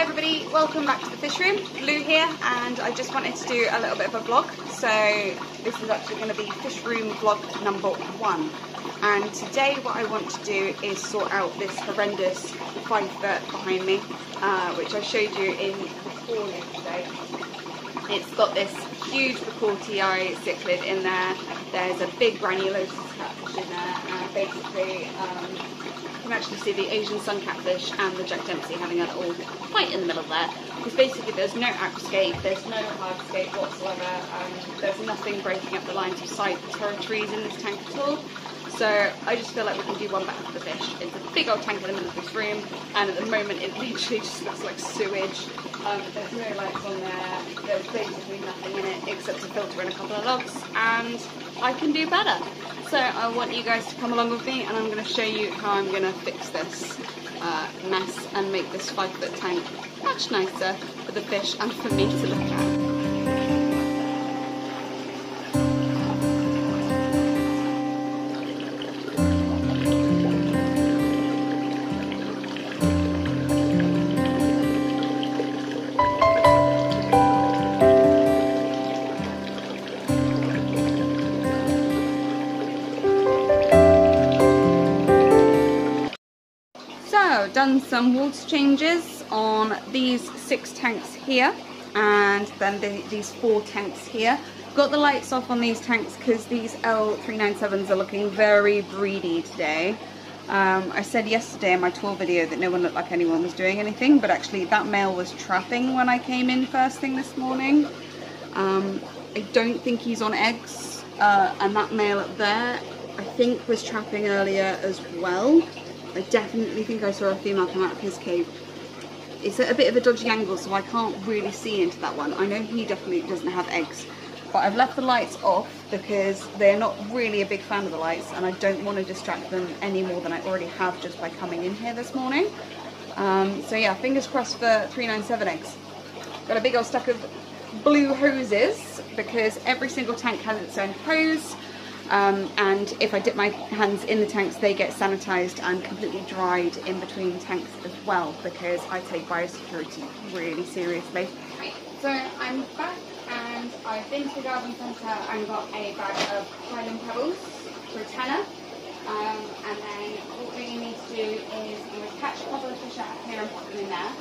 Hi everybody, welcome back to the fish room. Lou here, and I just wanted to do a little bit of a vlog. So this is actually going to be fish room vlog number one. And today what I want to do is sort out this horrendous five foot behind me, uh, which I showed you in the haul yesterday. It's got this huge Eye cichlid in there. There's a big granulosus catfish in there, and basically um, can actually see the Asian sun catfish and the Jack Dempsey having a little fight in the middle there. Because basically there's no aquascape, there's no hardscape whatsoever, and there's nothing breaking up the lines of sight the territories in this tank at all. So I just feel like we can do one better for the fish. It's a big old tank in the middle of this room, and at the moment it literally just looks like sewage. Um, there's no lights on there, there's basically nothing in it except a filter and a couple of logs, and I can do better. So I want you guys to come along with me, and I'm going to show you how I'm going to fix this uh, mess and make this five foot tank much nicer for the fish and for me to look at. Done some water changes on these six tanks here and then the, these four tanks here. Got the lights off on these tanks because these L397s are looking very breedy today. Um, I said yesterday in my tour video that no one looked like anyone was doing anything, but actually that male was trapping when I came in first thing this morning. Um, I don't think he's on eggs, uh, and that male up there I think was trapping earlier as well. I definitely think I saw a female come out of his cave. It's at a bit of a dodgy angle, so I can't really see into that one. I know he definitely doesn't have eggs. But I've left the lights off because they're not really a big fan of the lights and I don't want to distract them any more than I already have just by coming in here this morning. Um, so yeah, fingers crossed for 397 eggs. Got a big old stack of blue hoses because every single tank has its own hose. Um, and if I dip my hands in the tanks they get sanitized and completely dried in between tanks as well because I take biosecurity really seriously. So I'm back and I've been to the garden centre and got a bag of Highland Pebbles for a tenner um, and then what we need to do is I'm going to catch a couple of fish out here and put them in there.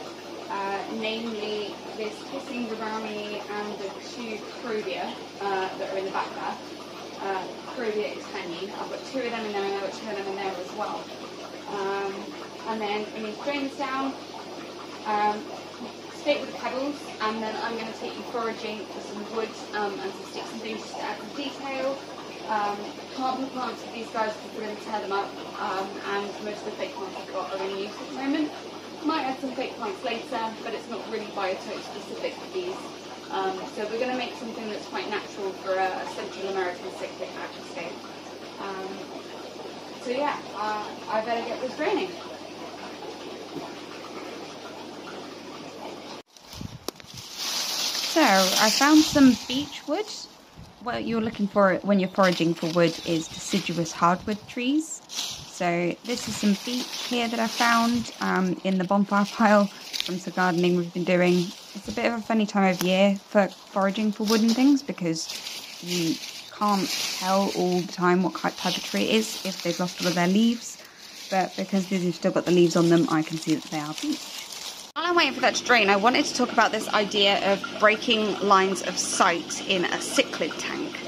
Uh, namely this kissing gourami and the two crudea uh, that are in the back there uh, is hanging. I've got two of them in there and I've got two of them in there as well. Um, and then we need to drain this down, um, stake with the pebbles, and then I'm going to take you foraging for some wood um, and some sticks and things to add some detail. Um, can't put plants with these guys because we're going to tear them up, um, and most of the fake plants I've got are in use at the moment. Might add some fake plants later, but it's not really biotope specific for these. Um, so we're going to make something that's quite natural for a, Um, so yeah, uh, I better get this draining. So I found some beech wood. What you're looking for when you're foraging for wood is deciduous hardwood trees. So this is some beech here that I found um, in the bonfire pile from some gardening we've been doing it's a bit of a funny time of year for foraging for wood and things because you can't tell all the time what type of tree it is if they've lost all of their leaves. But because these have still got the leaves on them, I can see that they are beech. While I'm waiting for that to drain, I wanted to talk about this idea of breaking lines of sight in a cichlid tank.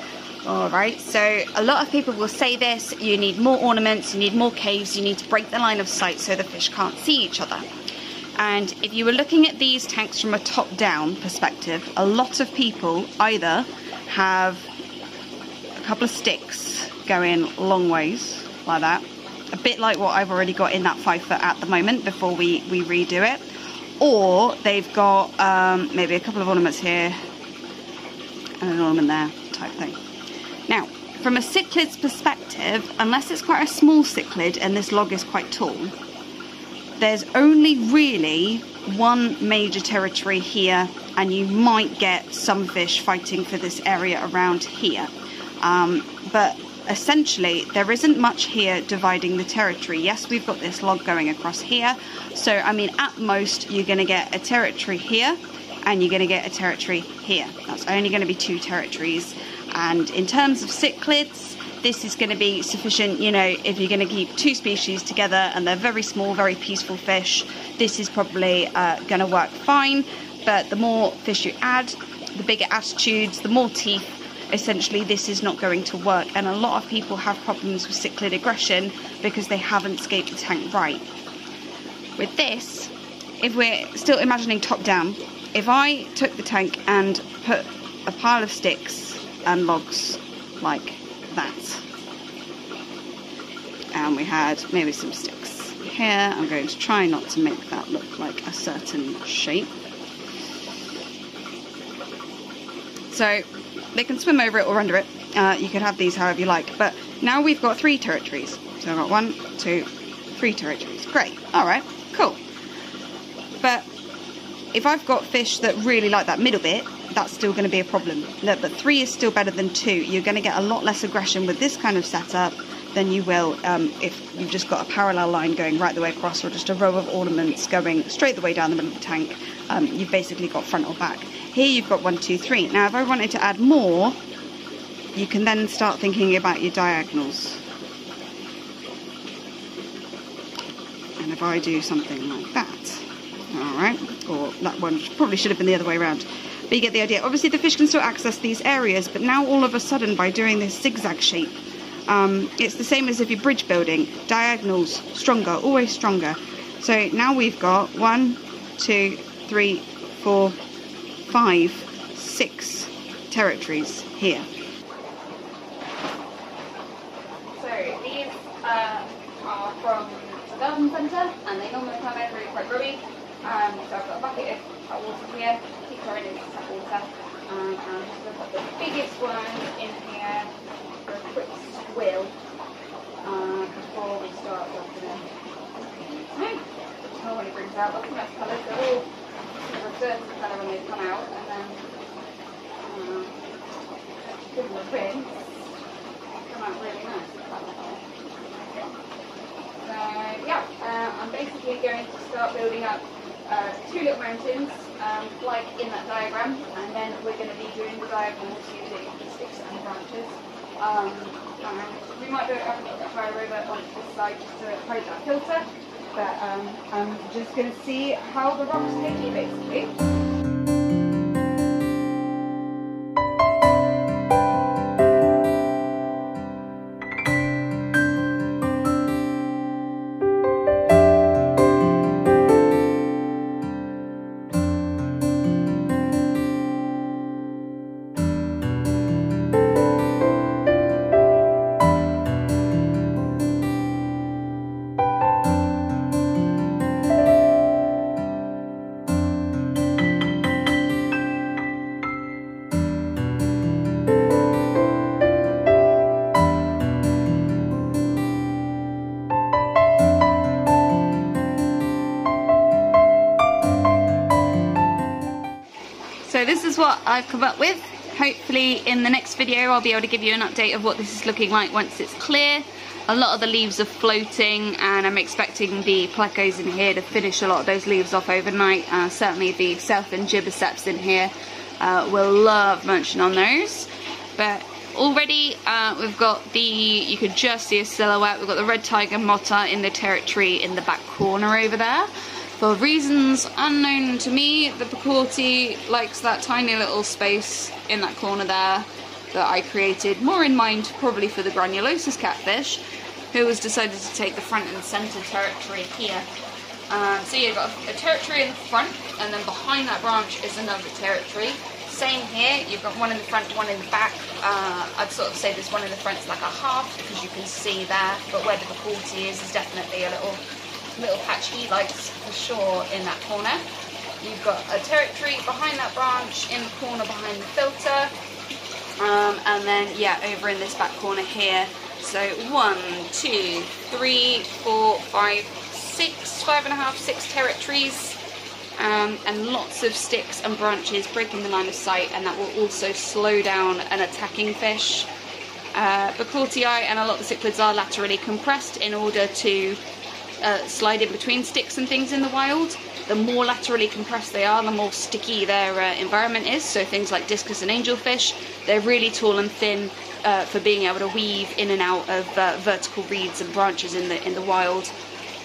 Alright, so a lot of people will say this, you need more ornaments, you need more caves, you need to break the line of sight so the fish can't see each other. And if you were looking at these tanks from a top down perspective, a lot of people either have a couple of sticks going long ways like that, a bit like what I've already got in that five foot at the moment before we, we redo it, or they've got um, maybe a couple of ornaments here and an ornament there type thing. Now, from a cichlid's perspective, unless it's quite a small cichlid and this log is quite tall, there's only really one major territory here and you might get some fish fighting for this area around here. Um, but essentially there isn't much here dividing the territory. Yes, we've got this log going across here. So, I mean, at most, you're going to get a territory here and you're going to get a territory here. That's only going to be two territories. And in terms of cichlids, this is going to be sufficient, you know, if you're going to keep two species together and they're very small, very peaceful fish, this is probably uh, going to work fine. But the more fish you add, the bigger attitudes, the more teeth, essentially this is not going to work. And a lot of people have problems with cichlid aggression because they haven't scaped the tank right. With this, if we're still imagining top down, if I took the tank and put a pile of sticks and logs like that. And we had maybe some sticks here. I'm going to try not to make that look like a certain shape. So they can swim over it or under it. Uh, you can have these however you like. But now we've got three territories. So I've got one, two, three territories. Great. All right. Cool. But if I've got fish that really like that middle bit, that's still going to be a problem. Look, but three is still better than two. You're going to get a lot less aggression with this kind of setup than you will um, if you've just got a parallel line going right the way across or just a row of ornaments going straight the way down the middle of the tank. Um, you've basically got front or back. Here you've got one, two, three. Now, if I wanted to add more, you can then start thinking about your diagonals. And if I do something like that, all right, or that one probably should have been the other way around. But you get the idea. Obviously, the fish can still access these areas, but now all of a sudden, by doing this zigzag shape, um, it's the same as if you're bridge building. Diagonals, stronger, always stronger. So now we've got one, two, three, four, five, six territories here. So these uh, are from the garden centre and they normally come in really quite grubby. Um, so I've got a bucket of hot water here pouring into tap water. Um, and we've got the biggest one in here for a quick swill uh, before we start working it. Okay. Smell when it brings out. Look at nice colours. They're all of reverse the colour when they come out, and then uh, give them a. Come out really nice. So yeah, uh, I'm basically going to start building up uh, two little mountains um, like in that diagram, and then we're going to be doing the diagonals using sticks and branches. Um, we might do it up a fire over on this side just to hide that filter, but um, I'm just going to see how the rocks take you basically. What I've come up with. Hopefully in the next video I'll be able to give you an update of what this is looking like once it's clear. A lot of the leaves are floating and I'm expecting the plecos in here to finish a lot of those leaves off overnight. Uh, certainly the Southland Gibbiceps in here uh, will love munching on those. But already uh, we've got the, you can just see a silhouette, we've got the red tiger motta in the territory in the back corner over there. For reasons unknown to me, the Bocourti likes that tiny little space in that corner there that I created, more in mind probably for the granulosus catfish, who has decided to take the front and centre territory here. Um, so you've got a territory in the front, and then behind that branch is another territory. Same here, you've got one in the front, one in the back. Uh, I'd sort of say this one in the front is like a half, because you can see there, but where the Bocourti is, is definitely a little little patch he likes for sure in that corner. You've got a territory behind that branch, in the corner behind the filter, um, and then yeah, over in this back corner here. So one, two, three, four, five, six, five and a half, six territories. Um, and lots of sticks and branches breaking the line of sight and that will also slow down an attacking fish Uh, Bocourti and a lot of the cichlids are laterally compressed in order to uh, slide in between sticks and things in the wild. The more laterally compressed they are, the more sticky their uh, environment is. So things like discus and angelfish, they're really tall and thin uh, for being able to weave in and out of uh, vertical reeds and branches in the in the wild.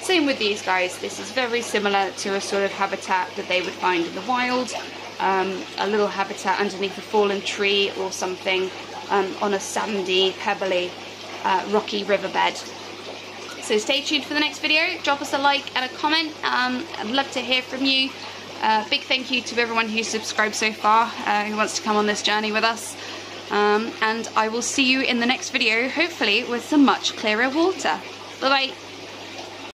Same with these guys. This is very similar to a sort of habitat that they would find in the wild. Um, a little habitat underneath a fallen tree or something um, on a sandy, pebbly, uh, rocky riverbed. So stay tuned for the next video. Drop us a like and a comment. Um, I'd love to hear from you. Uh, big thank you to everyone who's subscribed so far, uh, who wants to come on this journey with us. Um, and I will see you in the next video, hopefully with some much clearer water. Bye bye.